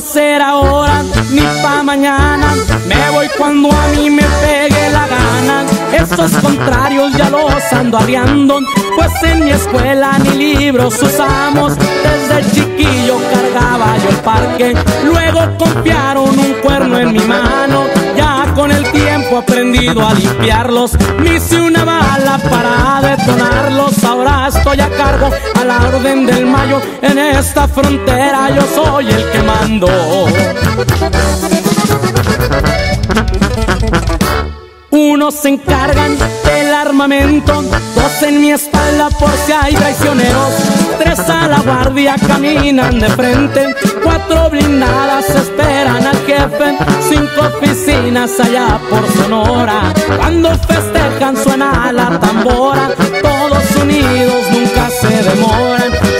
no ahora ni pa' mañana. Me voy cuando a mí me pegue la gana. Esos contrarios ya los ando arriando, pues en mi escuela ni libros usamos. Desde chiquillo cargaba yo el parque, luego confiaron un cuerno en mi mano. Ya con el tiempo aprendido a limpiarlos, me hice una bala para a la orden del mayo. En esta frontera yo soy el que mando. Unos se encargan del armamento, dos en mi espalda por si hay traicioneros, tres a la guardia caminan de frente, cuatro blindadas esperan al jefe, cinco oficinas allá por Sonora. Cuando festejan suena la tambora,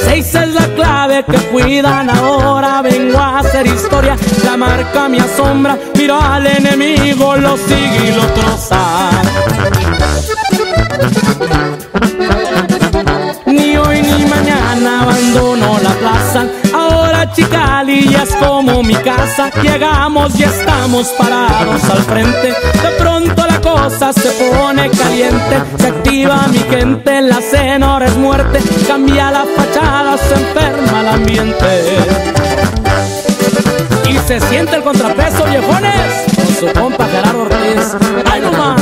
Seis es la clave que cuidan ahora, vengo a hacer historia, la marca me asombra, miro al enemigo, lo sigue y lo troza. Ni hoy ni mañana abandono la plaza. Ya es como mi casa. Llegamos y estamos parados al frente. De pronto la cosa se pone caliente. Se activa mi gente, la cena ahora es muerte. Cambia la fachada, se enferma el ambiente. Y se siente el contrapeso, viejones. Con su compa Gerardo Ortiz. ¡Ay, no más!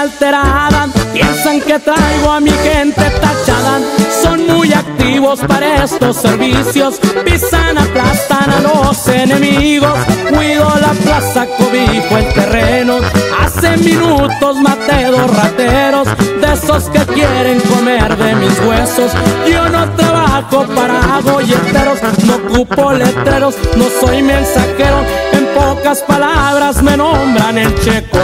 Alterada, piensan que traigo a mi gente tachada. Son muy activos para estos servicios, pisan, aplastan a los enemigos. Cuido la plaza, cobijo el terreno. Hace minutos maté dos rateros, de esos que quieren comer de mis huesos. Yo no trabajo para golleteros, no ocupo letreros, no soy mensajero. En pocas palabras me nombran el checo.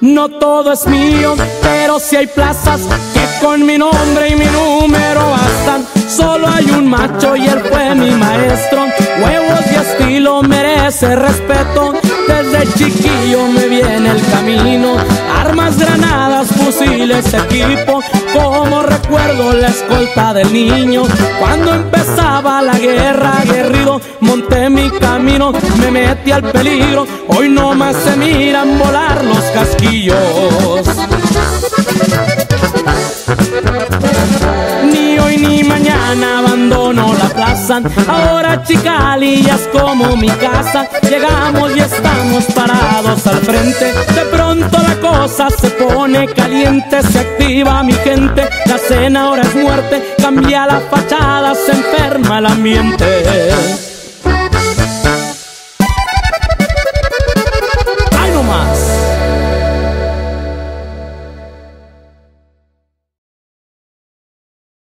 No todo es mío, pero si hay plazas que con mi nombre y mi número bastan. Solo hay un macho y él fue mi maestro. Huevos y estilo merece respeto. Desde chiquillo me viene el camino. Armas, granadas, fusiles, equipo. Como recuerdo la escolta del niño. Cuando empezaba la guerra, aguerrido, monté mi camino, me metí al peligro. Hoy no más se miran volar los casquillos. Ni hoy ni mañana abandono la plaza. Chicali ya es como mi casa. Llegamos y estamos parados al frente. De pronto la cosa se pone caliente, se activa mi gente. La cena ahora es muerte, cambia la fachada, se enferma el ambiente.